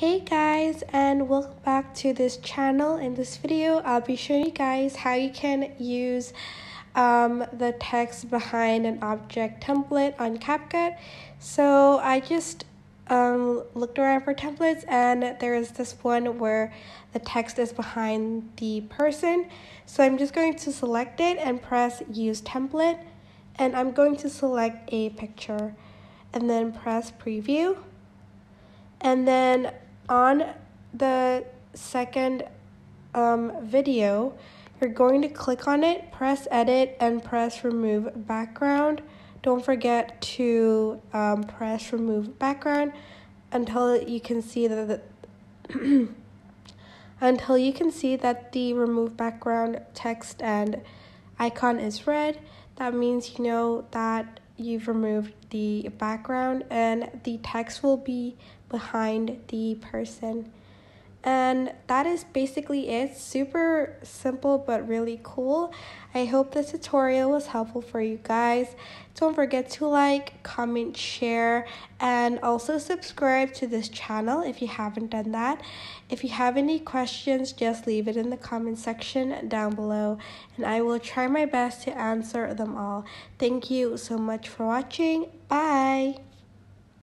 Hey guys and welcome back to this channel. In this video I'll be showing you guys how you can use um, the text behind an object template on CapCut. So I just um, looked around for templates and there is this one where the text is behind the person. So I'm just going to select it and press use template and I'm going to select a picture and then press preview and then on the second um, video, you're going to click on it, press edit, and press remove background. Don't forget to um, press remove background until you can see that the until you can see that the remove background text and icon is red. That means you know that you've removed the background and the text will be behind the person. And that is basically it. Super simple but really cool. I hope this tutorial was helpful for you guys. Don't forget to like, comment, share, and also subscribe to this channel if you haven't done that. If you have any questions, just leave it in the comment section down below and I will try my best to answer them all. Thank you so much for watching. Bye!